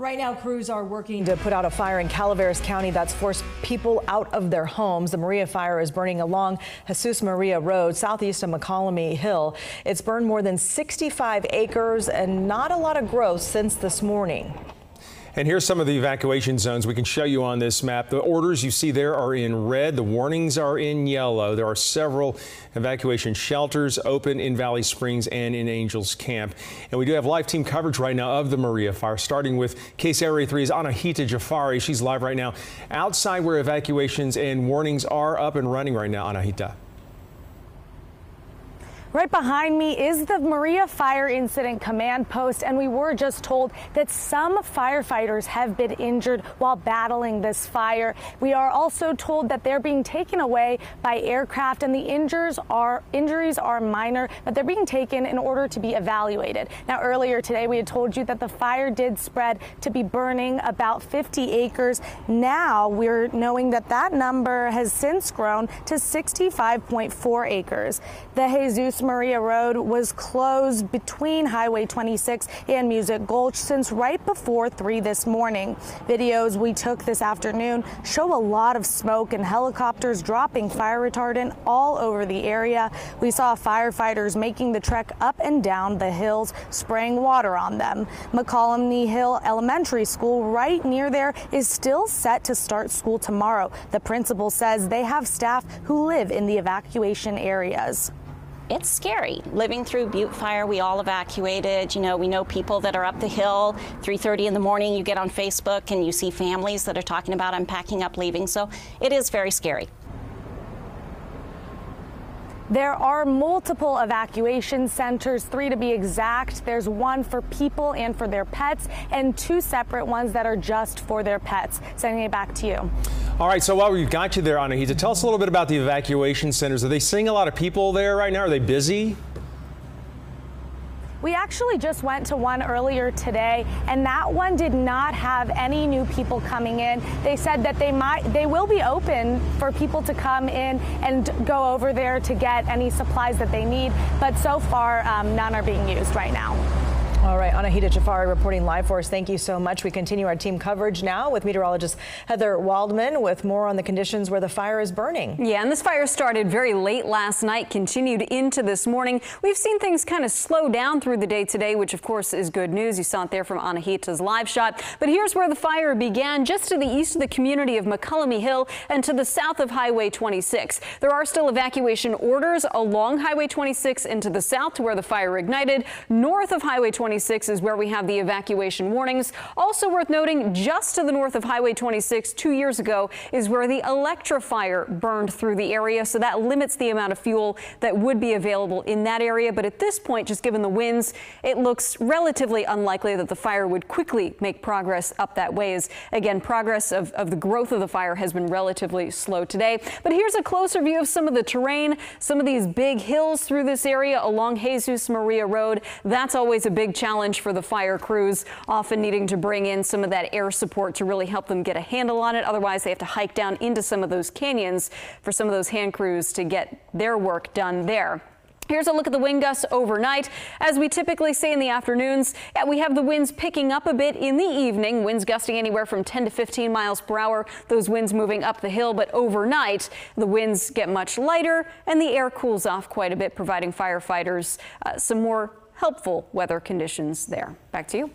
Right now, crews are working to put out a fire in Calaveras County that's forced people out of their homes. The Maria fire is burning along Jesus Maria Road, southeast of Mokelumne Hill. It's burned more than 65 acres and not a lot of growth since this morning. And here's some of the evacuation zones we can show you on this map. The orders you see there are in red. The warnings are in yellow. There are several evacuation shelters open in Valley Springs and in Angels Camp. And we do have live team coverage right now of the Maria fire, starting with Case KCRA 3's Anahita Jafari. She's live right now outside where evacuations and warnings are up and running right now. Anahita. Right behind me is the Maria Fire Incident Command Post, and we were just told that some firefighters have been injured while battling this fire. We are also told that they're being taken away by aircraft, and the injuries are injuries are minor, but they're being taken in order to be evaluated. Now, earlier today, we had told you that the fire did spread to be burning about 50 acres. Now we're knowing that that number has since grown to 65.4 acres. The Jesus Maria Road was closed between Highway 26 and Music Gulch since right before 3 this morning. Videos we took this afternoon show a lot of smoke and helicopters dropping fire retardant all over the area. We saw firefighters making the trek up and down the hills, spraying water on them. Mokelumne Hill Elementary School right near there is still set to start school tomorrow. The principal says they have staff who live in the evacuation areas it's scary. Living through Butte Fire, we all evacuated. You know, we know people that are up the hill, 3.30 in the morning, you get on Facebook and you see families that are talking about I'm packing up, leaving. So it is very scary. There are multiple evacuation centers, three to be exact. There's one for people and for their pets, and two separate ones that are just for their pets. Sending it back to you. All right, so while we've got you there, Anahita, tell us a little bit about the evacuation centers. Are they seeing a lot of people there right now? Are they busy? We actually just went to one earlier today, and that one did not have any new people coming in. They said that they might, they will be open for people to come in and go over there to get any supplies that they need, but so far um, none are being used right now. All right, Anahita Jafari reporting live for us. Thank you so much. We continue our team coverage now with meteorologist Heather Waldman with more on the conditions where the fire is burning. Yeah, and this fire started very late last night, continued into this morning. We've seen things kind of slow down through the day today, which of course is good news. You saw it there from Anahita's live shot. But here's where the fire began, just to the east of the community of Mokelumne Hill and to the south of Highway 26. There are still evacuation orders along Highway 26 into the south to where the fire ignited. North of Highway 26 26 is where we have the evacuation warnings. Also worth noting, just to the north of Highway 26 two years ago is where the Electra fire burned through the area. So that limits the amount of fuel that would be available in that area. But at this point, just given the winds, it looks relatively unlikely that the fire would quickly make progress up that way. As again, progress of, of the growth of the fire has been relatively slow today. But here's a closer view of some of the terrain, some of these big hills through this area along Jesus Maria Road. That's always a big challenge for the fire crews, often needing to bring in some of that air support to really help them get a handle on it. Otherwise, they have to hike down into some of those canyons for some of those hand crews to get their work done there. Here's a look at the wind gusts overnight. As we typically say in the afternoons, yeah, we have the winds picking up a bit in the evening. Winds gusting anywhere from 10 to 15 miles per hour. Those winds moving up the hill, but overnight the winds get much lighter and the air cools off quite a bit, providing firefighters uh, some more helpful weather conditions there. Back to you.